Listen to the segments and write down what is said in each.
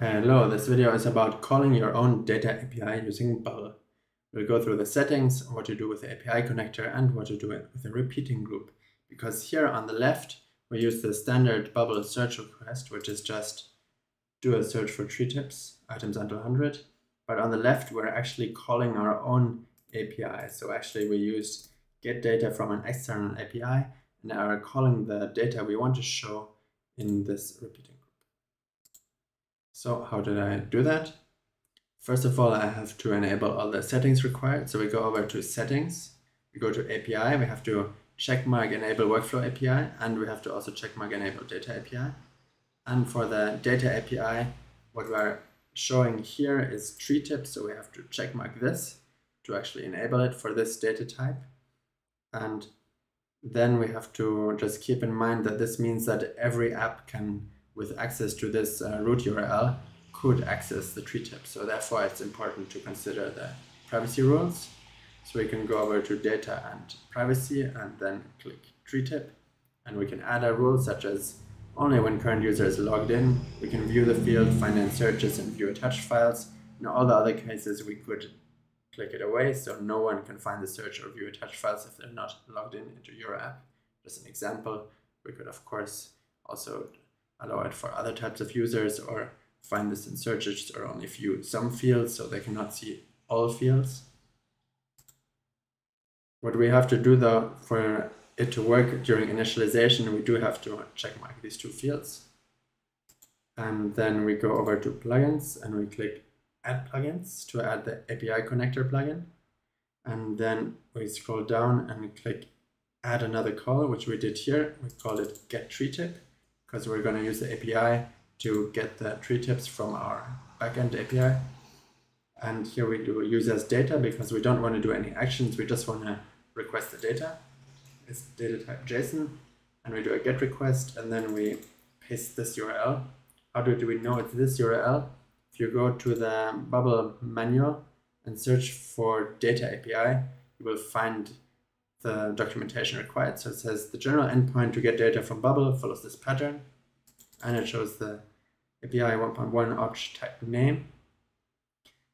Hello, this video is about calling your own data API using Bubble. We'll go through the settings, what to do with the API connector, and what to do with the repeating group. Because here on the left, we use the standard Bubble search request, which is just do a search for tree tips, items under 100. But on the left, we're actually calling our own API. So actually we use get data from an external API and are calling the data we want to show in this repeating so how did I do that? First of all, I have to enable all the settings required. So we go over to settings, we go to API, we have to checkmark enable workflow API, and we have to also checkmark enable data API. And for the data API, what we're showing here is tree tips. So we have to checkmark this to actually enable it for this data type. And then we have to just keep in mind that this means that every app can with access to this uh, root URL could access the tree tip. So therefore it's important to consider the privacy rules. So we can go over to data and privacy and then click tree tip. And we can add a rule such as only when current user is logged in, we can view the field, find in searches and view attached files. In all the other cases, we could click it away so no one can find the search or view attached files if they're not logged in into your app. Just an example, we could of course also allow it for other types of users or find this in searches or only view some fields so they cannot see all fields. What we have to do though for it to work during initialization, we do have to checkmark these two fields. And then we go over to plugins and we click add plugins to add the API connector plugin. And then we scroll down and we click add another call, which we did here. We call it get tree tip because we're going to use the API to get the tree tips from our backend API. And here we do use as data because we don't want to do any actions. We just want to request the data. It's data type JSON. And we do a get request and then we paste this URL. How do, do we know it's this URL? If you go to the Bubble manual and search for data API, you will find the documentation required. So it says the general endpoint to get data from Bubble follows this pattern, and it shows the API 1.1 object type name.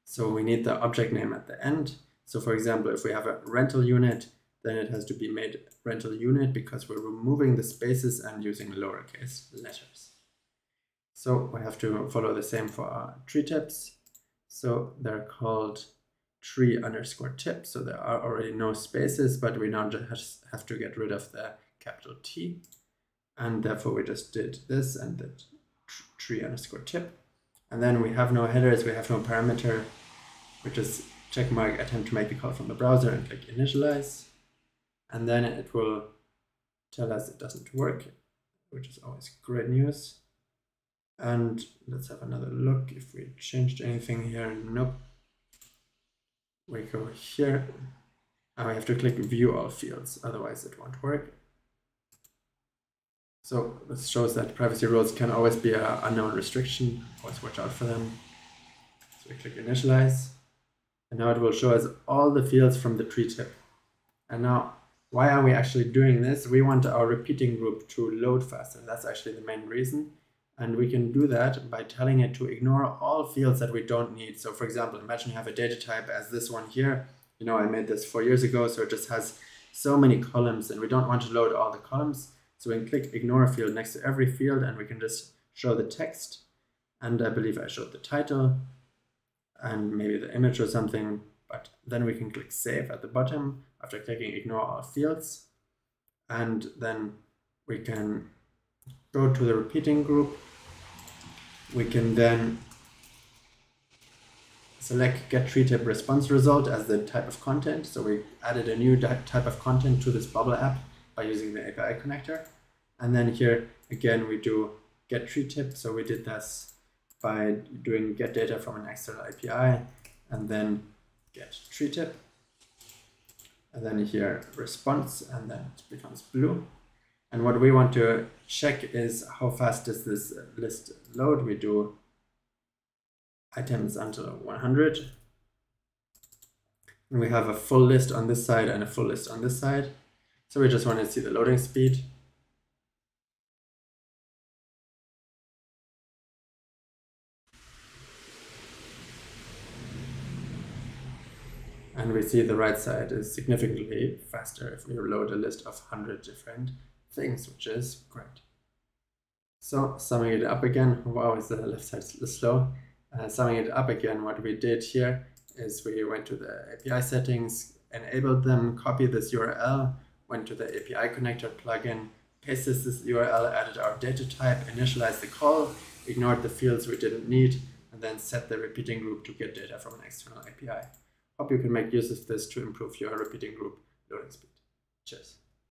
So we need the object name at the end. So for example, if we have a rental unit, then it has to be made rental unit because we're removing the spaces and using lowercase letters. So we have to follow the same for our tree tips. So they're called tree underscore tip. So there are already no spaces, but we now just have to get rid of the capital T. And therefore we just did this and the tree underscore tip. And then we have no headers, we have no parameter. which is check mark attempt to make the call from the browser and click initialize. And then it will tell us it doesn't work, which is always great news. And let's have another look if we changed anything here. Nope we go here oh, and we have to click view all fields, otherwise it won't work. So this shows that privacy rules can always be an unknown restriction, always watch out for them. So we click initialize, and now it will show us all the fields from the tree tip. And now, why are we actually doing this? We want our repeating group to load faster. That's actually the main reason. And we can do that by telling it to ignore all fields that we don't need. So for example, imagine you have a data type as this one here. You know, I made this four years ago, so it just has so many columns and we don't want to load all the columns. So we can click ignore field next to every field and we can just show the text. And I believe I showed the title and maybe the image or something, but then we can click save at the bottom after clicking ignore all fields. And then we can go to the repeating group. We can then select get tree tip response result as the type of content. So we added a new type of content to this Bubble app by using the API connector. And then here again, we do get tree tip. So we did this by doing get data from an external API and then get tree tip. And then here response and then it becomes blue. And what we want to check is how fast does this list load? We do items until 100. And we have a full list on this side and a full list on this side. So we just want to see the loading speed. And we see the right side is significantly faster if we load a list of 100 different things, which is great. So summing it up again, wow, is the left side slow. Uh, summing it up again, what we did here is we went to the API settings, enabled them, copied this URL, went to the API connector plugin, pasted this URL, added our data type, initialized the call, ignored the fields we didn't need, and then set the repeating group to get data from an external API. Hope you can make use of this to improve your repeating group loading speed. Cheers.